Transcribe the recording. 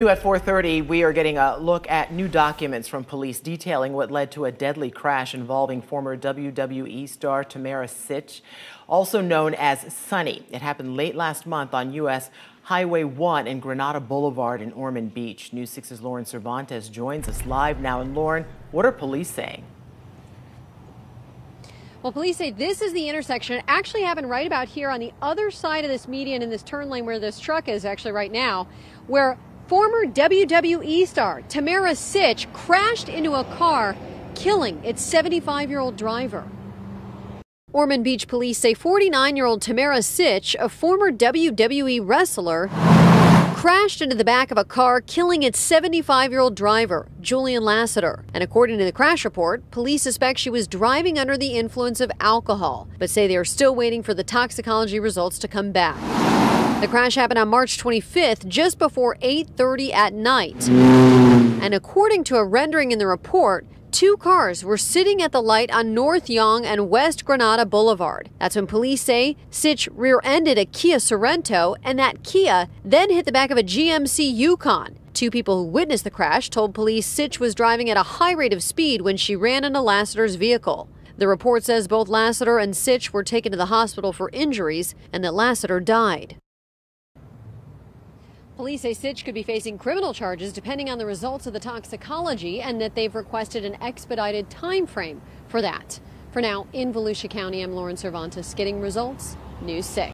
At 4:30, we are getting a look at new documents from police detailing what led to a deadly crash involving former WWE star Tamara Sytch, also known as Sunny. It happened late last month on U.S. Highway 1 and Granada Boulevard in Ormond Beach. News 6's Lauren Cervantes joins us live now. And Lauren, what are police saying? Well, police say this is the intersection. It actually happened right about here on the other side of this median in this turn lane where this truck is actually right now, where Former WWE star Tamara Sytch crashed into a car, killing its 75 year old driver. Ormond Beach police say 49 year old Tamara Sytch, a former WWE wrestler, crashed into the back of a car, killing its 75 year old driver, Julian Lassiter. And according to the crash report, police suspect she was driving under the influence of alcohol, but say they are still waiting for the toxicology results to come back. The crash happened on March 25th, just before 8.30 at night. And according to a rendering in the report, two cars were sitting at the light on North Yonge and West Granada Boulevard. That's when police say Sytch rear-ended a Kia Sorento, and that Kia then hit the back of a GMC Yukon. Two people who witnessed the crash told police Sytch was driving at a high rate of speed when she ran into Lassiter's vehicle. The report says both Lassiter and Sytch were taken to the hospital for injuries and that Lassiter died. Police say Sytch could be facing criminal charges depending on the results of the toxicology and that they've requested an expedited time frame for that. For now, in Volusia County, I'm Lauren Cervantes getting results, News 6.